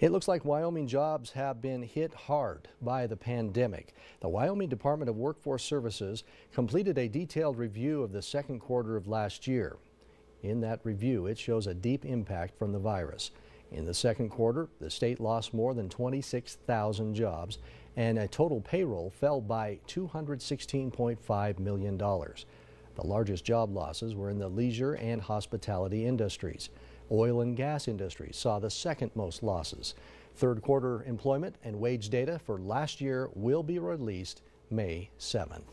It looks like Wyoming jobs have been hit hard by the pandemic. The Wyoming Department of Workforce Services completed a detailed review of the second quarter of last year. In that review, it shows a deep impact from the virus. In the second quarter, the state lost more than 26,000 jobs and a total payroll fell by $216.5 million. The largest job losses were in the leisure and hospitality industries. Oil and gas industries saw the second most losses. Third quarter employment and wage data for last year will be released May 7th.